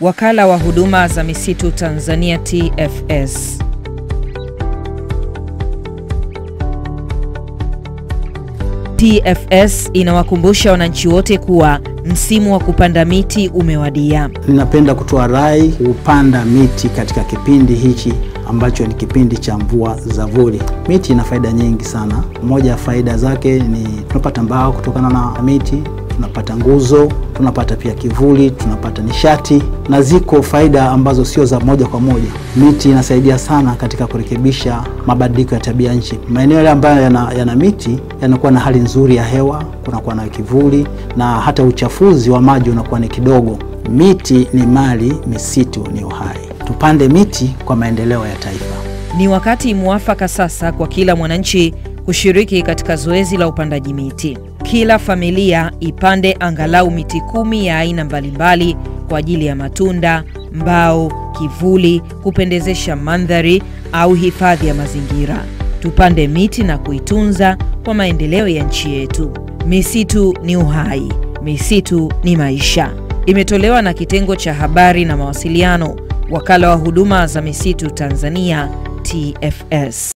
Wakala wa Huduma za Misitu Tanzania TFS. TFS inawakumbusha wananchi wote kuwa msimu wa kupanda miti umewadia. Ninapenda kutoa rai kupanda miti katika kipindi hichi ambacho ni kipindi cha mvua za vuli. Miti ina faida nyingi sana. Moja ya faida zake ni tunapata mbao kutokana na miti, tunapata nguzo, tunapata pia kivuli, tunapata nishati, na ziko faida ambazo sio za moja kwa moja. Miti inasaidia sana katika kurekebisha mabadiliko ya tabia nchi. Maeneo yale ambayo yana, yana miti yanakuwa na hali nzuri ya hewa, kunakuwa na kivuli na hata uchafuzi wa maji unakuwa ni kidogo. Miti ni mali, misitu ni uhai. Tupande miti kwa maendeleo ya taifa. Ni wakati mwafaka sasa kwa kila mwananchi kushiriki katika zoezi la upandaji miti. Kila familia ipande angalau miti kumi ya aina mbalimbali kwa ajili ya matunda, mbao, kivuli, kupendezesha mandhari au hifadhi ya mazingira. Tupande miti na kuitunza kwa maendeleo ya nchi yetu. Misitu ni uhai, misitu ni maisha. Imetolewa na kitengo cha habari na mawasiliano, Wakala wa Huduma za Misitu Tanzania TFS.